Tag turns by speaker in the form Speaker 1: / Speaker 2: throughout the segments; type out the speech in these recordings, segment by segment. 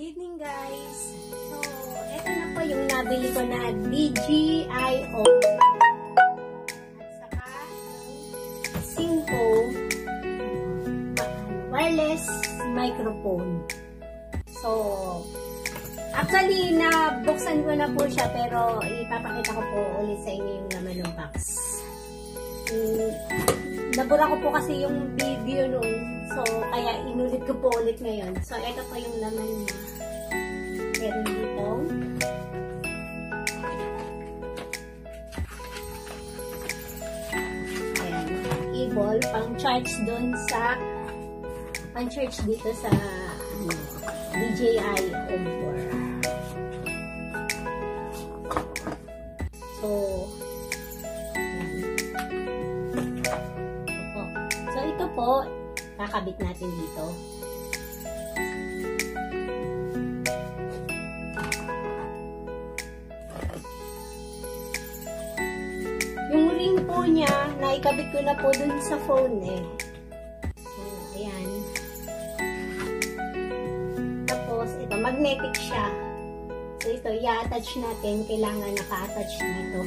Speaker 1: evening guys! So, eto na po yung nabili ko na DJI-O. At saka, Synco wireless microphone. So, actually, nabuksan ko na po siya pero ipapakita ko po ulit sa inyo yung laman ng box. Mm, nabura ko po kasi yung video noon. So, kaya inulit ko po ulit ngayon. So, ito po yung laman niya. Meron dito. Ayan. Cable, pang charge doon sa pang charge dito sa ano, DJI Home kakabit natin dito. Yung ring po niya, naikabit ko na po dun sa phone eh. So, ayan. Tapos, ito, magnetic siya. So, ito, i-attach natin. Kailangan naka-attach dito.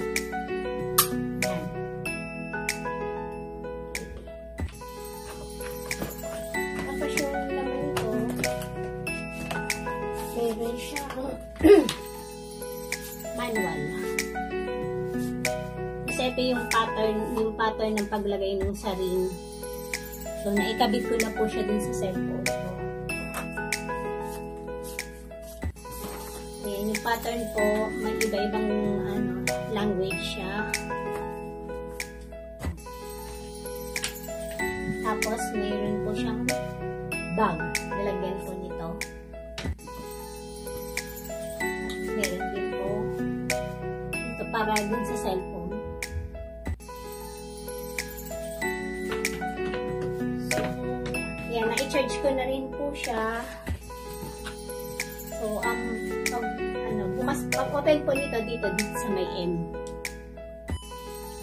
Speaker 1: Pattern, yung pattern ng paglagay ng sa. So, naikabit ko na po siya dun sa cellphone ko. Ayan, yung pattern po, may iba-ibang ano, language siya. Tapos, mayroon po siyang bag. Lalagyan po nito. Meron din po. Ito para dun sa cellphone. Siya. So, ang pag, ano, bukas, pag open po nito dito, dito sa may M.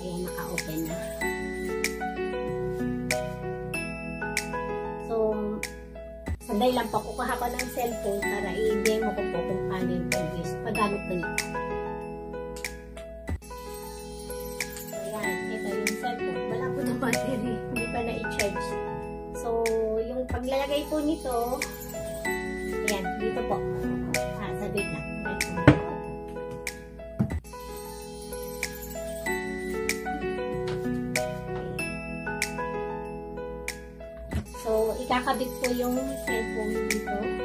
Speaker 1: Ayan, naka-open na. So, sanday lang po, kukuha ko ng cellphone para i-demo ko po kung paano yung pag-use, paggamit nito. Po nito, ayan, dito po. Ah, sabi na. So, ikakabit po yung cellphone dito.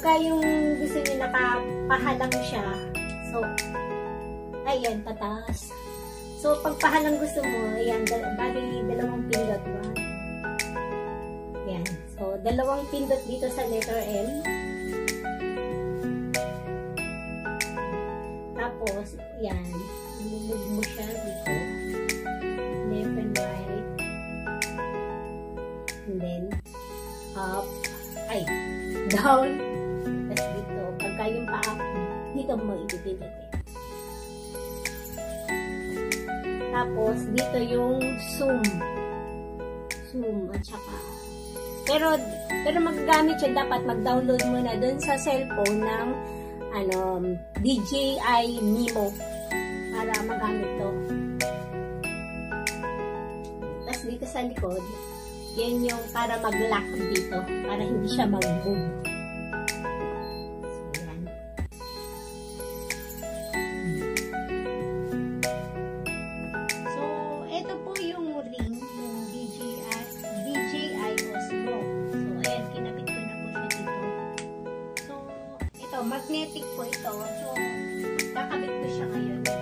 Speaker 1: Pagka yung gusto niyo nakapahalang siya, so, ayan, tataas. So, pag pahalang gusto mo, ayan, bali dalawang pindot ba? Ayan. So, dalawang pindot dito sa letter M. Tapos, ayan, move mo siya dito. Left and right. And then, up. Ay, down. Dito mo eh. Tapos, dito yung zoom. Zoom, at saka. Pero, pero magagamit siya, dapat mag-download mo na dun sa cellphone ng ano, DJI Mimo para magamit to. Tapos dito sa likod, yan yung para mag-lock dito, para hindi siya mag-move. Magnetic po ito. So, kakabit ko siya ngayon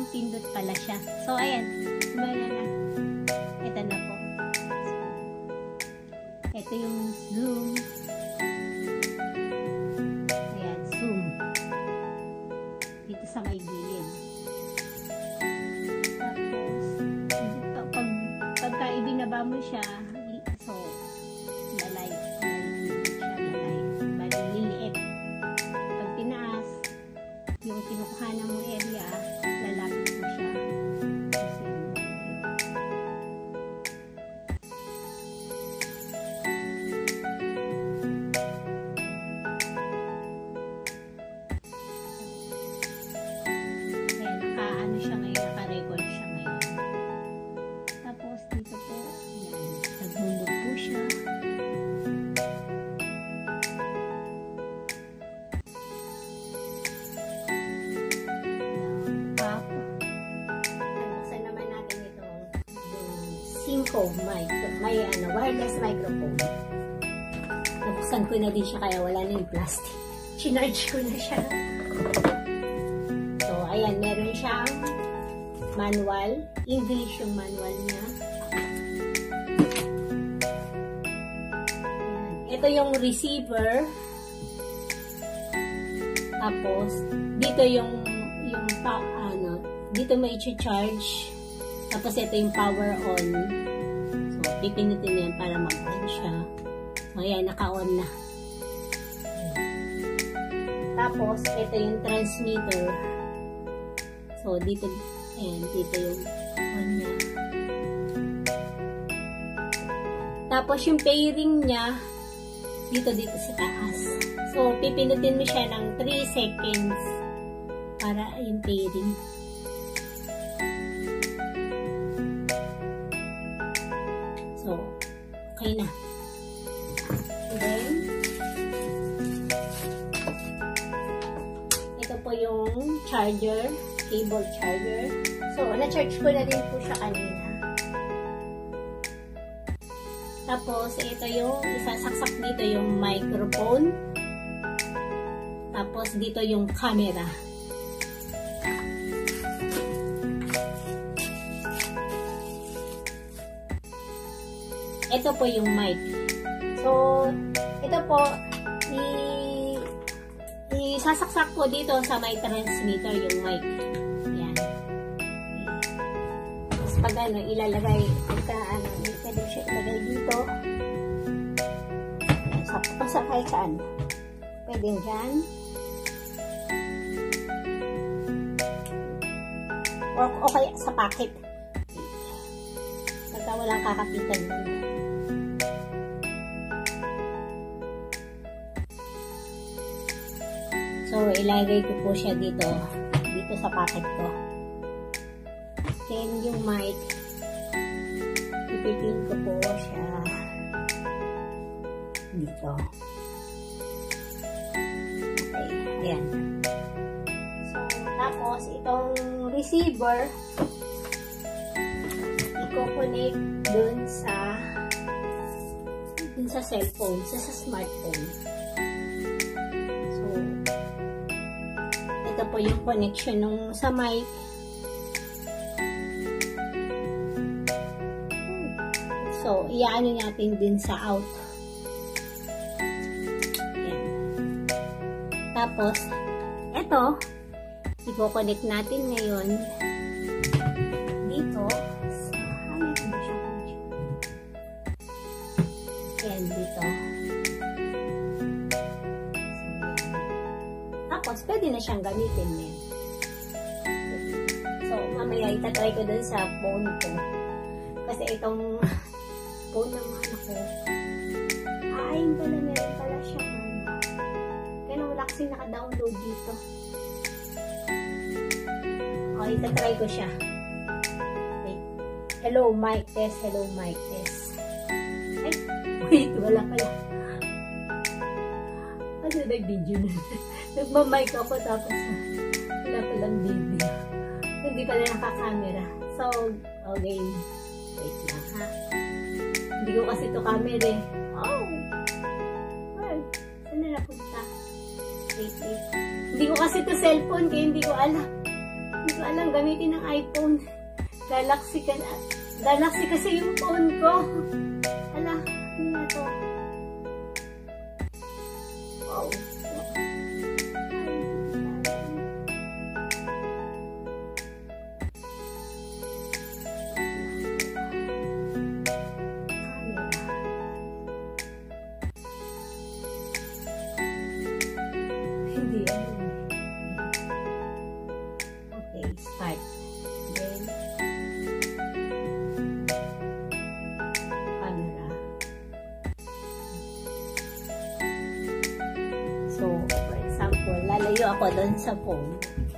Speaker 1: dalawang pindot pala siya. So, ayan. Kumaya na. Ito na po. Ito yung zoom. Ayan, zoom. Dito sa may gilid. Tapos, pag, pagka ibinaba mo siya, Synco mic. May ano, wireless microphone. Nabuksan ko na din siya kaya wala na yung plastic. Chinarge ko na siya. So, ayan, meron siyang manual. English yung manual niya. Ito yung receiver. Tapos, dito yung yung pa, ano, dito may i-charge. Tapos, ito yung power on. Pipindutin mo yan para mag-on siya. Ayan, naka-on na. Tapos, ito yung transmitter. So, dito, ayan, dito yung on niya. Tapos, yung pairing niya, dito, dito sa taas. So, pipindutin mo siya ng 3 seconds para yung pairing. Okay na. Then, ito po yung charger, cable charger. So, na-charge ko na din po siya kanina. Tapos, ito yung isasaksak dito yung microphone. Tapos, dito yung camera. Ito po yung mic. So, ito po, i isasaksak ko dito sa may transmitter yung mic. Yan. Tapos pag ano, ilalagay, pagka ano, pwede siya ilagay dito. Sa, basta kahit saan. Pwede dyan. O, o kaya sa pocket. Pagka walang kakapitan mo. So, ilagay ko po siya dito. Dito sa pocket ko. Then, yung mic. Ipipin ko po siya dito. Okay. Ayan. So, tapos, itong receiver, i-connect dun sa dun sa cellphone, sa, sa smartphone. Yung connection nung sa mic. So, iaano natin din sa out. Yan. Tapos, ito, i-connect natin ngayon pwede na siyang gamitin men. So, mamaya itatry ko dun sa phone ko. Kasi itong phone ng ano ko, ay, yun pala, meron pala siya. Kaya wala kasi naka-download dito. O, itatry ko siya. Wait. Hello, mic test. Hello, mic test. Ay, wait, wala pala. Ano, nag-video na. Nagmamic ako tapos wala palang video. Hindi pala naka-camera. So, okay. Wait lang, ha? Hindi ko kasi to camera eh. Oh! Ay, saan na napunta? Wait, wait. Hindi ko kasi to cellphone kaya hindi ko alam. Hindi ko alam gamitin ng iPhone. Galaxy ka Galaxy kasi yung phone ko. Lalayo ako doon sa phone. Hello,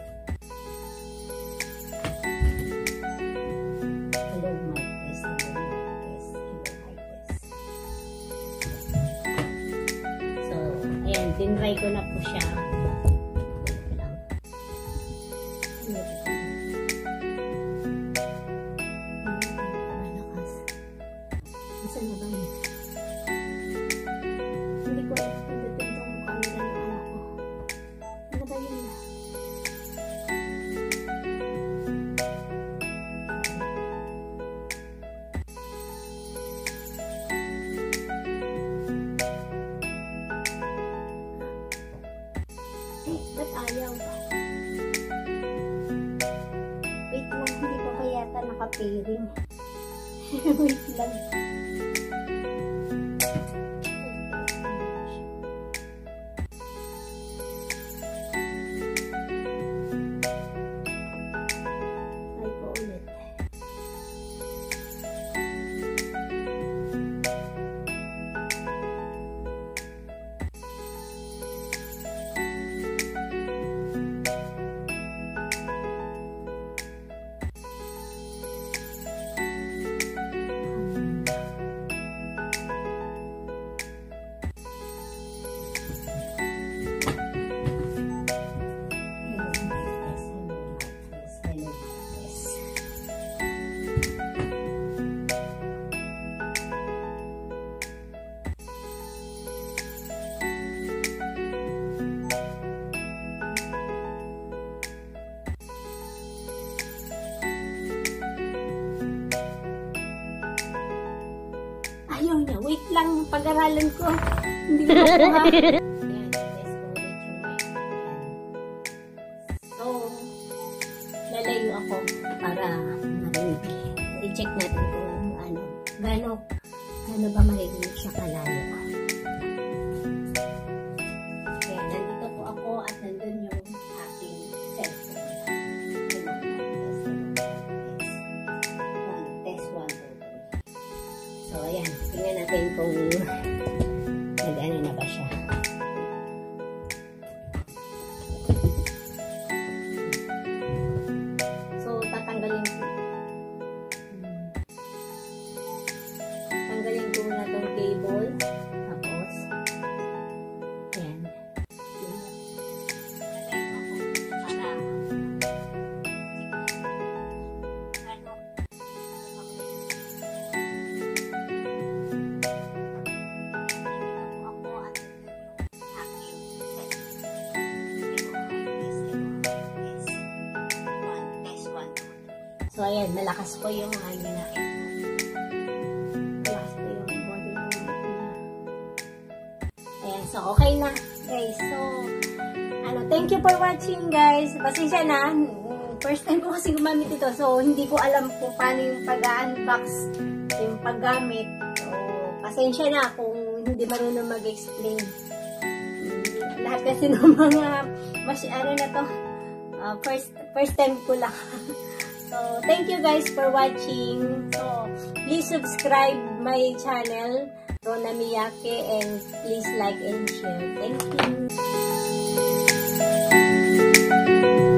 Speaker 1: Pag-aralan ko. Hindi ko makuha. So, lalayo ako para marinig. I-check natin kung ano, gaano, gaano ba marinig siya kalayo. Kaya nandito po ako at nandun yung aking cellphone. So, ayan. Tingnan natin kung So, ayan, malakas po yung ano na Malakas po yung mic niya. Ayan, so okay na, guys. So, ano, thank you for watching, guys. Pasensya na. First time ko kasi gumamit ito. So, hindi ko alam kung paano yung pag-unbox, yung paggamit. So, pasensya na kung hindi marunong mag-explain. Lahat kasi ng mga, mas, ano na to, uh, first, first time ko lang. So, thank you guys for watching. So, please subscribe my channel, Rona Miyake, and please like and share. Thank you.